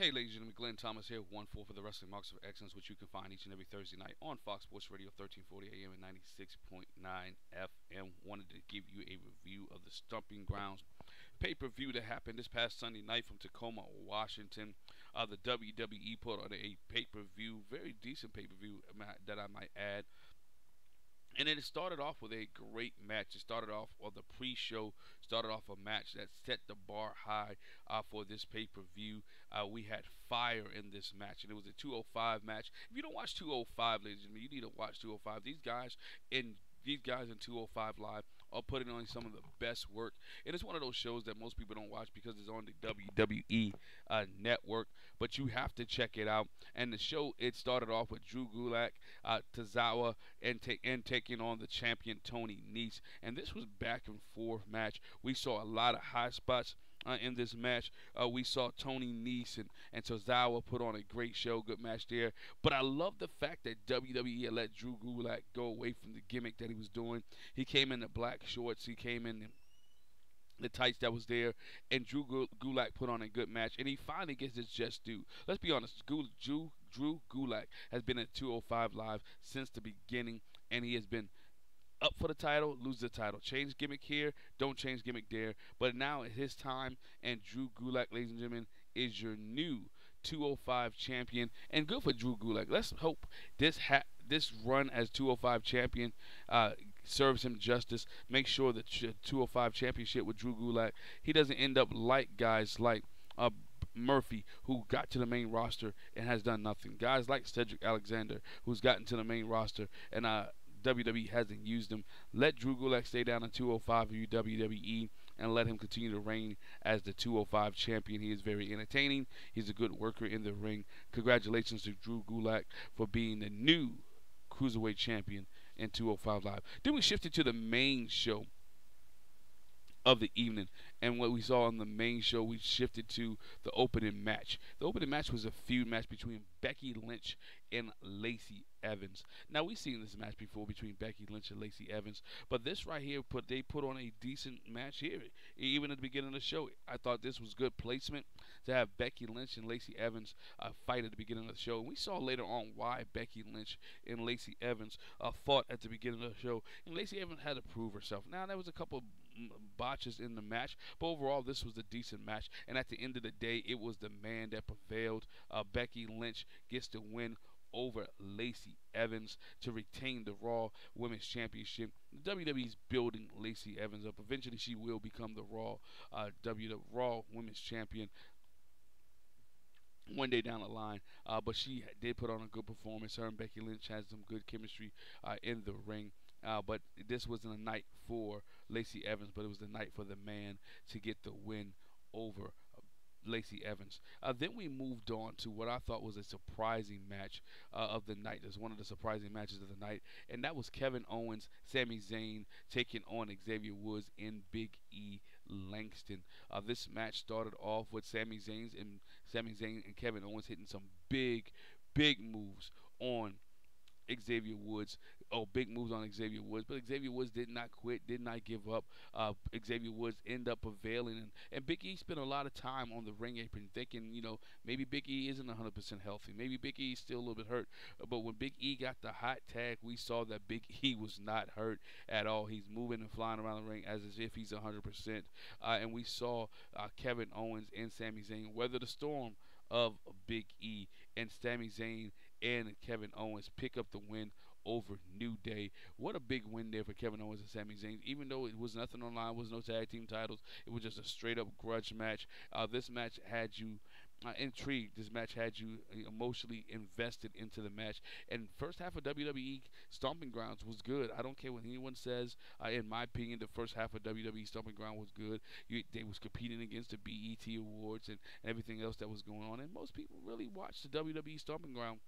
Hey, ladies and gentlemen, Glen Thomas here, 1 4 for the Wrestling Marks of Excellence, which you can find each and every Thursday night on Fox Sports Radio, 1340 AM and 96.9 FM. Wanted to give you a review of the Stomping Grounds pay per view that happened this past Sunday night from Tacoma, Washington. Uh, the WWE put on a pay per view, very decent pay per view that I might add. And then it started off with a great match. It started off, or the pre-show started off a match that set the bar high uh, for this pay-per-view. Uh, we had fire in this match, and it was a 205 match. If you don't watch 205, ladies and gentlemen, you need to watch 205. These guys in these guys in 205 Live are putting on some of the best work. And it's one of those shows that most people don't watch because it's on the WWE uh, network, but you have to check it out. And the show, it started off with Drew Gulak, uh, Tozawa, and, ta- and taking on the champion Tony Nese. And this was back and forth match. We saw a lot of high spots uh, in this match. Uh, we saw Tony Nese and, and Tozawa put on a great show, good match there. But I love the fact that WWE let Drew Gulak go away from the gimmick that he was doing. He came in the black shorts. He came in the tights that was there, and Drew Gulak put on a good match, and he finally gets his just due. Let's be honest, Drew Gulak has been at 205 Live since the beginning, and he has been up for the title, lose the title. Change gimmick here, don't change gimmick there. But now it's his time, and Drew Gulak, ladies and gentlemen, is your new 205 champion. And good for Drew Gulak. Let's hope this ha- this run as 205 champion uh, serves him justice. Make sure that 205 championship with Drew Gulak, he doesn't end up like guys like. Uh, Murphy, who got to the main roster and has done nothing. Guys like Cedric Alexander, who's gotten to the main roster and uh, WWE hasn't used him. Let Drew Gulak stay down in 205 for WWE and let him continue to reign as the 205 champion. He is very entertaining. He's a good worker in the ring. Congratulations to Drew Gulak for being the new cruiserweight champion in 205 Live. Then we shifted to the main show of the evening. And what we saw on the main show, we shifted to the opening match. The opening match was a feud match between Becky Lynch and Lacey Evans. Now we've seen this match before between Becky Lynch and Lacey Evans, but this right here put they put on a decent match here. Even at the beginning of the show, I thought this was good placement to have Becky Lynch and Lacey Evans uh, fight at the beginning of the show. And we saw later on why Becky Lynch and Lacey Evans uh, fought at the beginning of the show. And Lacey Evans had to prove herself. Now there was a couple botches in the match, but overall this was a decent match. And at the end of the day, it was the man that prevailed. Uh, Becky Lynch gets the win over Lacey Evans to retain the Raw Women's Championship. The WWE is building Lacey Evans up. Eventually, she will become the Raw uh, Raw Women's Champion one day down the line. Uh, but she did put on a good performance. Her and Becky Lynch has some good chemistry uh, in the ring. Uh, but this wasn't a night for Lacey Evans, but it was the night for the man to get the win over Lacey Evans. Uh, then we moved on to what I thought was a surprising match uh, of the night. It was one of the surprising matches of the night, and that was Kevin Owens, Sami Zayn taking on Xavier Woods in Big E Langston. Uh, this match started off with Sami Zayn and Sami Zayn and Kevin Owens hitting some big, big moves on Xavier Woods. Oh, big moves on Xavier Woods, but Xavier Woods did not quit, did not give up. Uh, Xavier Woods end up prevailing, and, and Big E spent a lot of time on the ring apron thinking, you know, maybe Big E isn't 100% healthy, maybe Big E is still a little bit hurt. But when Big E got the hot tag, we saw that Big E was not hurt at all. He's moving and flying around the ring as if he's 100%. Uh, and we saw uh, Kevin Owens and Sami Zayn weather the storm of Big E and Sami Zayn and Kevin Owens pick up the win over New Day. What a big win there for Kevin Owens and Sami Zayn. Even though it was nothing online, was no tag team titles, it was just a straight up grudge match. Uh, this match had you uh, intrigued. This match had you emotionally invested into the match. And first half of WWE Stomping Grounds was good. I don't care what anyone says. Uh, in my opinion, the first half of WWE Stomping Ground was good. You, they was competing against the BET Awards and, and everything else that was going on. And most people really watched the WWE Stomping Ground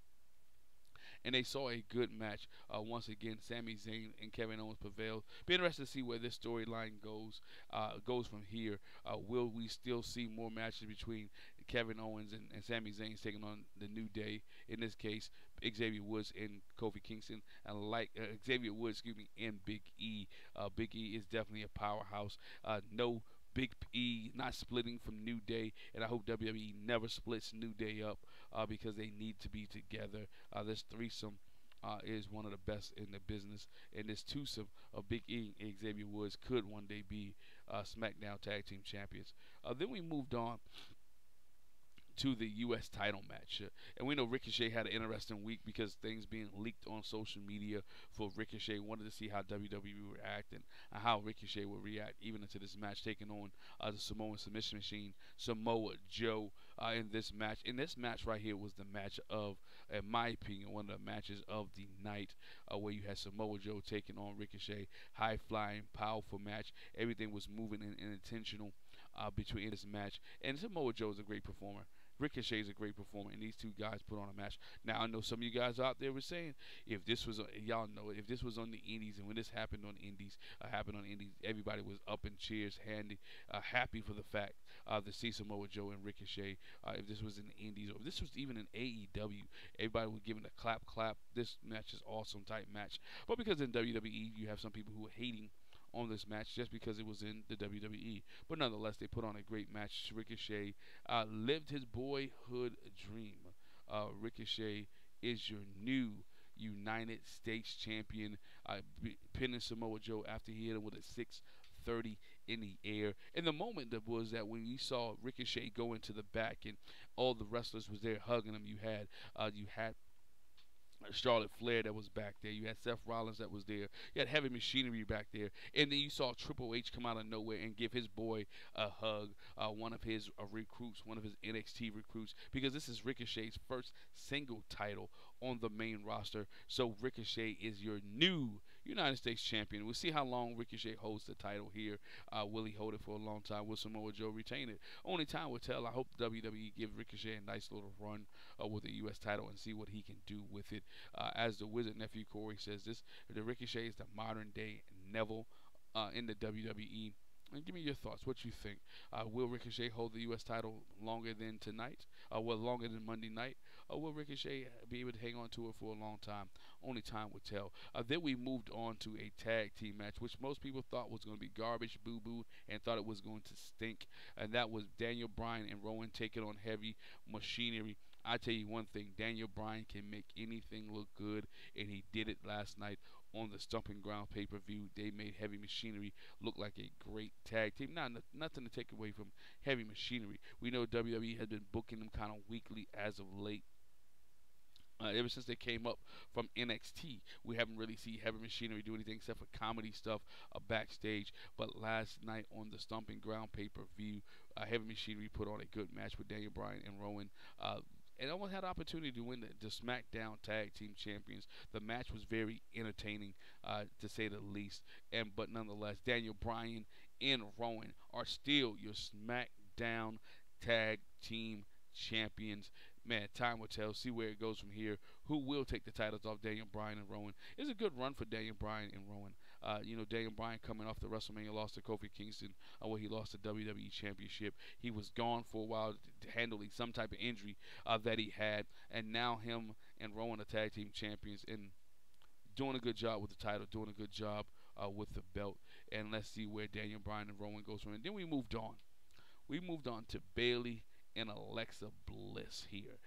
and they saw a good match. Uh, once again, Sami Zayn and Kevin Owens prevailed. Be interested to see where this storyline goes uh, goes from here. Uh, will we still see more matches between Kevin Owens and, and Sami Zayn taking on the New Day? In this case, Xavier Woods and Kofi Kingston, and like uh, Xavier Woods, excuse me, and Big E. Uh, Big E is definitely a powerhouse. Uh, no Big E not splitting from New Day, and I hope WWE never splits New Day up uh, because they need to be together. Uh, this threesome uh, is one of the best in the business, and this twosome of Big E and Xavier Woods could one day be uh, SmackDown Tag Team Champions. Uh, then we moved on to the U.S. title match. Uh, and we know Ricochet had an interesting week because things being leaked on social media for Ricochet. Wanted to see how WWE react and how Ricochet would react even into this match, taking on uh, the Samoan submission machine, Samoa Joe, uh, in this match. In this match right here was the match of, in my opinion, one of the matches of the night uh, where you had Samoa Joe taking on Ricochet. High flying, powerful match. Everything was moving and, and intentional. Uh, between this match, and Samoa Joe is a great performer. Ricochet is a great performer, and these two guys put on a match. Now I know some of you guys out there were saying if this was y'all know it, if this was on the Indies and when this happened on Indies, uh, happened on Indies, everybody was up in cheers, handy, uh, happy for the fact uh, to see Samoa Joe and Ricochet. Uh, if this was in the Indies or if this was even in AEW, everybody was giving a clap, clap. This match is awesome type match. But because in WWE you have some people who are hating on this match just because it was in the WWE. But nonetheless, they put on a great match. Ricochet uh, lived his boyhood dream. Uh, Ricochet is your new United States champion, uh, pinning Samoa Joe after he hit him with a 630 in the air. And the moment that was that when you saw Ricochet go into the back and all the wrestlers was there hugging him, you had uh, you had Charlotte Flair that was back there. You had Seth Rollins that was there. You had Heavy Machinery back there, and then you saw Triple H come out of nowhere and give his boy a hug. Uh, one of his uh, recruits, one of his NXT recruits, because this is Ricochet's first single title on the main roster. So Ricochet is your new United States champion. We'll see how long Ricochet holds the title here. Uh, will he hold it for a long time? Will Samoa Joe retain it? Only time will tell. I hope WWE give Ricochet a nice little run uh, with the U.S. title and see what he can do with it. Uh, as the Wizard nephew Corey says, this the Ricochet is the modern day Neville uh, in the WWE. And give me your thoughts. What you think? Uh, will Ricochet hold the U.S. title longer than tonight? Uh, well, longer than Monday night? Or will Ricochet be able to hang on to it for a long time? Only time will tell. Uh, then we moved on to a tag team match, which most people thought was going to be garbage, boo boo, and thought it was going to stink. And that was Daniel Bryan and Rowan taking on Heavy Machinery. I tell you one thing, Daniel Bryan can make anything look good, and he did it last night on the Stomping Ground pay per view. They made Heavy Machinery look like a great tag team. Not nothing to take away from Heavy Machinery. We know WWE has been booking them kind of weekly as of late. Uh, ever since they came up from NXT, we haven't really seen Heavy Machinery do anything except for comedy stuff uh, backstage. But last night on the Stomping Ground pay per view, uh, Heavy Machinery put on a good match with Daniel Bryan and Rowan. Uh, and almost had the opportunity to win the, the, SmackDown Tag Team Champions. The match was very entertaining, uh, to say the least. And but nonetheless, Daniel Bryan and Rowan are still your SmackDown Tag Team Champions. Man, time will tell. See where it goes from here. Who will take the titles off Daniel Bryan and Rowan? It's a good run for Daniel Bryan and Rowan. Uh, you know, Daniel Bryan coming off the WrestleMania loss to Kofi Kingston, uh, where he lost the WWE Championship. He was gone for a while, handling some type of injury uh, that he had, and now him and Rowan are tag team champions and doing a good job with the title, doing a good job uh, with the belt. And let's see where Daniel Bryan and Rowan goes from. And then we moved on. We moved on to Bayley and Alexa Bliss here.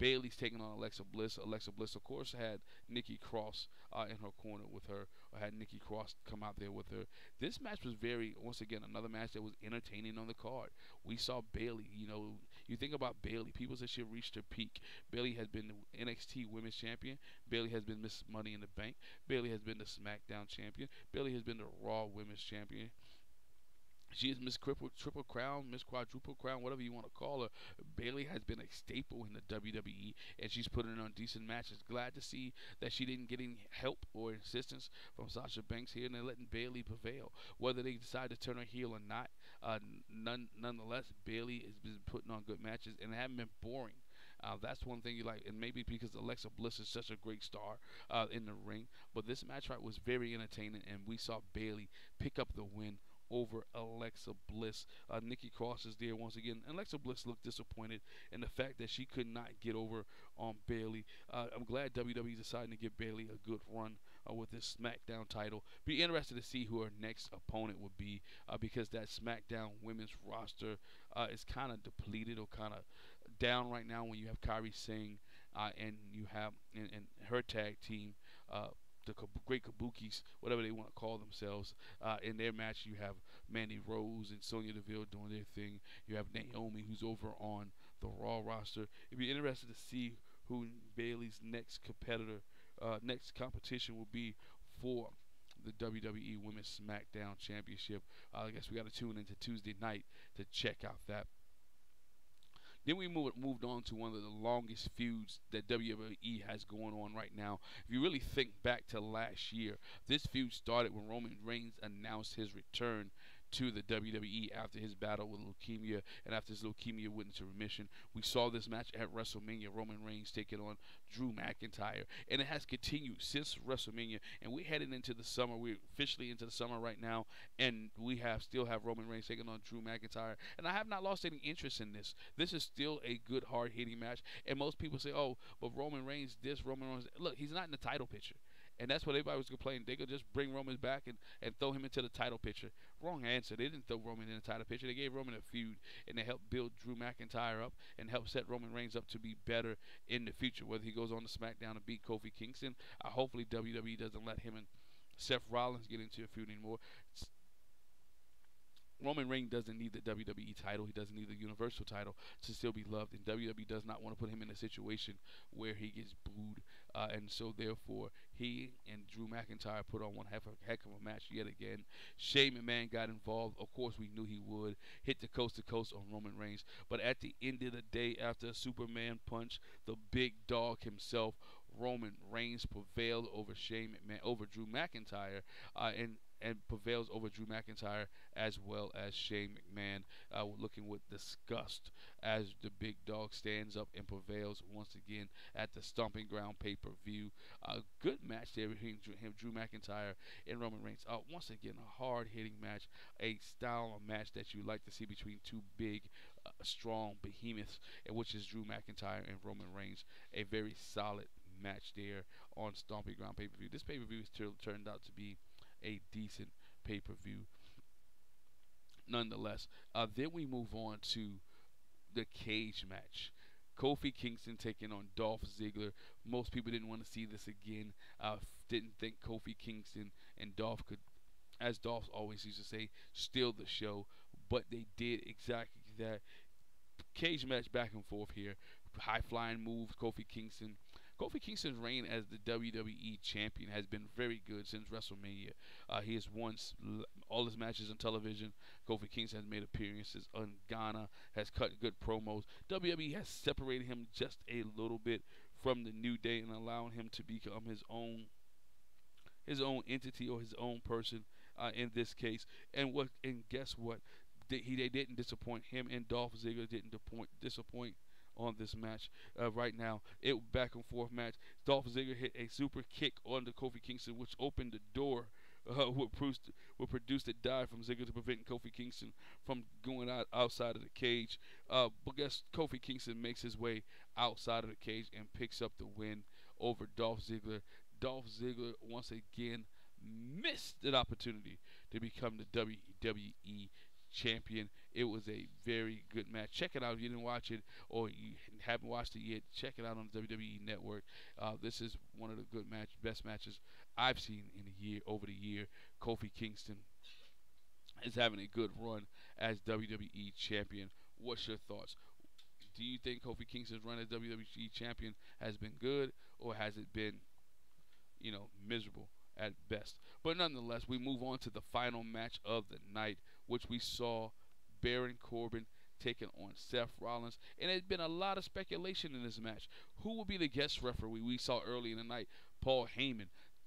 Bayley's taking on Alexa Bliss. Alexa Bliss, of course, had Nikki Cross uh, in her corner with her, or had Nikki Cross come out there with her. This match was very, once again, another match that was entertaining on the card. We saw Bayley. you know, you think about Bayley. people said she reached her peak. Bayley has been the NXT Women's Champion. Bayley has been Miss Money in the Bank. Bayley has been the SmackDown Champion. Bayley has been the Raw Women's Champion. She is Miss Triple, Triple Crown, Miss Quadruple Crown, whatever you want to call her. Bayley has been a staple in the WWE, and she's putting on decent matches. Glad to see that she didn't get any help or assistance from Sasha Banks here, and they're letting Bayley prevail. Whether they decide to turn her heel or not, uh, none, nonetheless, Bayley has been putting on good matches and they haven't been boring. Uh, that's one thing you like, and maybe because Alexa Bliss is such a great star uh, in the ring. But this match right was very entertaining, and we saw Bayley pick up the win over Alexa Bliss. Uh, Nikki Cross is there once again. Alexa Bliss looked disappointed in the fact that she could not get over on Bayley. Uh, I'm glad WWE decided to give Bayley a good run uh, with this SmackDown title. Be interested to see who her next opponent would be uh, because that SmackDown women's roster uh, is kind of depleted or kind of down right now when you have Kairi Sane uh, and you have and, and her tag team. The Great Kabukis, whatever they want to call themselves, uh, in their match, you have Mandy Rose and Sonya Deville doing their thing. You have Naomi, who's over on the Raw roster. It'd be interesting to see who Bayley's next competitor, uh, next competition will be for the WWE Women's SmackDown Championship. Uh, I guess we got to tune into Tuesday night to check out that. Then we moved moved on to one of the longest feuds that WWE has going on right now. If you really think back to last year, this feud started when Roman Reigns announced his return to the WWE after his battle with leukemia and after his leukemia went into remission. We saw this match at WrestleMania, Roman Reigns taking on Drew McIntyre, and it has continued since WrestleMania. And we're heading into the summer. We're officially into the summer right now, and we have still have Roman Reigns taking on Drew McIntyre. And I have not lost any interest in this. This is still a good, hard hitting match. And most people say, "Oh, but Roman Reigns this, Roman Reigns." Look, he's not in the title picture. And that's what everybody was complaining. They could just bring Roman back and, and throw him into the title picture. Wrong answer. They didn't throw Roman in the title picture. They gave Roman a feud and they helped build Drew McIntyre up and help set Roman Reigns up to be better in the future. Whether he goes on to SmackDown and beat Kofi Kingston, uh, hopefully WWE doesn't let him and Seth Rollins get into a feud anymore. It's, Roman Reigns doesn't need the WWE title. He doesn't need the Universal title to still be loved. And WWE does not want to put him in a situation where he gets booed. Uh, and so, therefore, he and Drew McIntyre put on one heck of, heck of a match yet again. Shane McMahon got involved. Of course, we knew he would. Hit the coast to coast on Roman Reigns. But at the end of the day, after a Superman punch, the big dog himself, Roman Reigns prevailed over Shane McMahon, over Drew McIntyre, uh, and and prevails over Drew McIntyre as well as Shane McMahon, uh, looking with disgust as the big dog stands up and prevails once again at the Stomping Ground pay per view. A good match there between him, Drew McIntyre and Roman Reigns. Uh, once again, a hard hitting match, a style of match that you like to see between two big, uh, strong behemoths, which is Drew McIntyre and Roman Reigns. A very solid match there on Stomping Ground pay per view. This pay per view has turned out to be a decent pay per view. Nonetheless, uh, then we move on to the cage match. Kofi Kingston taking on Dolph Ziggler. Most people didn't want to see this again. Uh, didn't think Kofi Kingston and Dolph could, as Dolph always used to say, steal the show. But they did exactly that. Cage match back and forth here. High flying moves. Kofi Kingston Kofi Kingston's reign as the WWE champion has been very good since WrestleMania. Uh, he has won all his matches on television. Kofi Kingston has made appearances on Ghana, has cut good promos. WWE has separated him just a little bit from the New Day and allowing him to become his own his own entity or his own person uh, in this case. And what and guess what? They, he they didn't disappoint him and Dolph Ziggler didn't disappoint disappoint on this match uh, right now. It back and forth match. Dolph Ziggler hit a super kick on the Kofi Kingston, which opened the door. Uh, what, produced, what produced a dive from Ziggler to prevent Kofi Kingston from going out outside of the cage. Uh, but guess Kofi Kingston makes his way outside of the cage and picks up the win over Dolph Ziggler. Dolph Ziggler once again missed an opportunity to become the WWE champion. It was a very good match. Check it out if you didn't watch it or you haven't watched it yet. Check it out on the WWE Network. Uh, this is one of the good match, best matches I've seen in a year over the year. Kofi Kingston is having a good run as WWE champion. What's your thoughts? Do you think Kofi Kingston's run as WWE champion has been good, or has it been, you know, miserable at best? But nonetheless, we move on to the final match of the night, which we saw Baron Corbin taking on Seth Rollins. And there's been a lot of speculation in this match. Who will be the guest referee we saw early in the night? Paul Heyman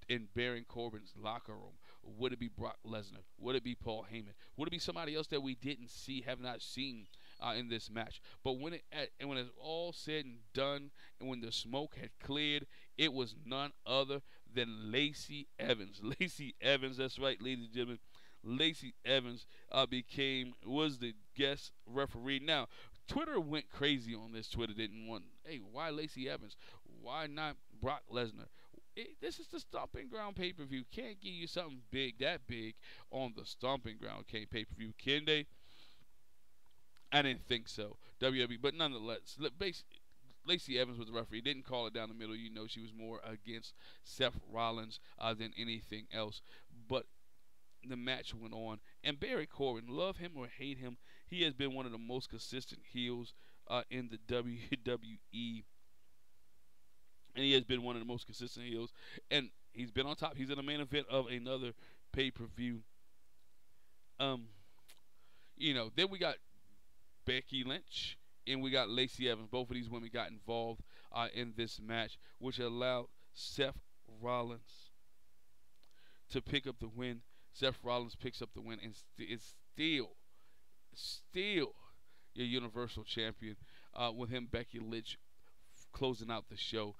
in Baron Corbin's locker room. Would it be Brock Lesnar? Would it be Paul Heyman? Would it be somebody else that we didn't see, have not seen uh, in this match? But when it and when it's all said and done, and when the smoke had cleared, it was none other than Lacey Evans. Lacey Evans, that's right, ladies and gentlemen. Lacey Evans uh, became was the guest referee. Now, Twitter went crazy on this. Twitter didn't want, hey, why Lacey Evans? Why not Brock Lesnar? it, this is the Stomping Ground pay per view. Can't give you something big, that big, on the Stomping Ground pay per view, can they? I didn't think so. WWE, but nonetheless, basically, Lacey Evans was the referee. Didn't call it down the middle. You know, she was more against Seth Rollins uh, than anything else. The match went on, and Baron Corbin, love him or hate him, he has been one of the most consistent heels uh, in the WWE and he has been one of the most consistent heels. And he's been on top. He's in the main event of another pay per view. Um, you know, then we got Becky Lynch and we got Lacey Evans. Both of these women got involved uh, in this match, which allowed Seth Rollins to pick up the win. Seth Rollins picks up the win and st- is still, still your Universal Champion. Uh, with him, Becky Lynch closing out the show.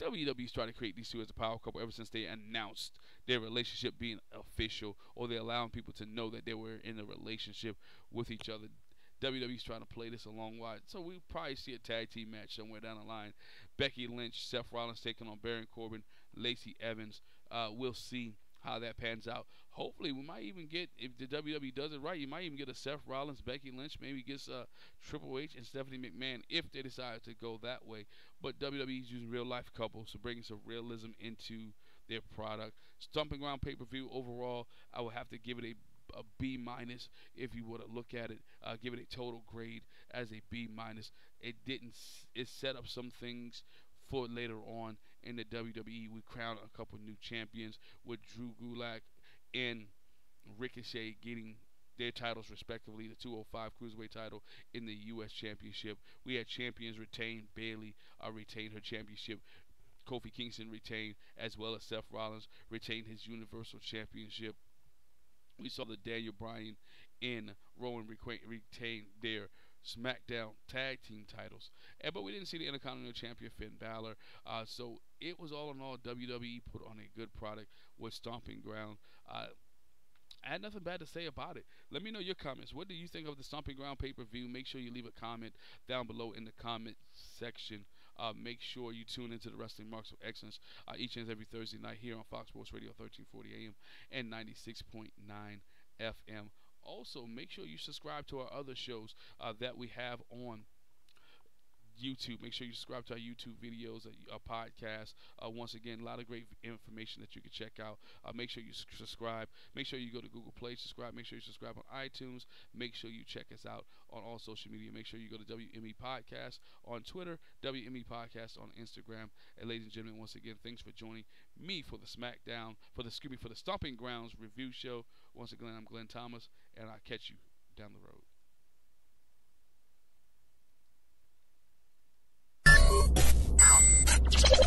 WWE's trying to create these two as a power couple ever since they announced their relationship being official, or they're allowing people to know that they were in a relationship with each other. WWE's trying to play this a long while, so we'll probably see a tag team match somewhere down the line. Becky Lynch, Seth Rollins taking on Baron Corbin, Lacey Evans. Uh, we'll see how that pans out. Hopefully, we might even get if the WWE does it right, you might even get a Seth Rollins, Becky Lynch, maybe gets a Triple H and Stephanie McMahon if they decide to go that way. But WWE is using real life couples to bring some realism into their product. Stomping Ground pay per view overall, I would have to give it a a B minus if you were to look at it. Uh, give it a total grade as a B minus. It didn't. It set up some things for later on in the WWE. We crowned a couple new champions with Drew Gulak and Ricochet getting their titles respectively, the 205 Cruiserweight title in the U.S. Championship. We had champions retain. Bayley uh, retained her championship. Kofi Kingston retained, as well as Seth Rollins retained his Universal Championship. We saw the Daniel Bryan and Rowan retain their SmackDown Tag Team titles. And, but we didn't see the Intercontinental Champion Finn Balor. Uh, so it was all in all WWE put on a good product with Stomping Ground. Uh, I had nothing bad to say about it. Let me know your comments. What do you think of the Stomping Ground pay per view? Make sure you leave a comment down below in the comment section. Uh, make sure you tune into the Wrestling Marks of Excellence uh, each and every Thursday night here on Fox Sports Radio 1340 AM and 96.9 FM. Also, make sure you subscribe to our other shows uh, that we have on YouTube. Make sure you subscribe to our YouTube videos, our podcast. Uh, once again, a lot of great information that you can check out. Uh, make sure you subscribe. Make sure you go to Google Play, subscribe. Make sure you subscribe on iTunes. Make sure you check us out on all social media. Make sure you go to WME Podcast on Twitter, WME Podcast on Instagram. And ladies and gentlemen, once again, thanks for joining me for the SmackDown, for the excuse me, for the Stomping Grounds review show. Once again, I'm Glen Thomas, and I'll catch you down the road. Thank you.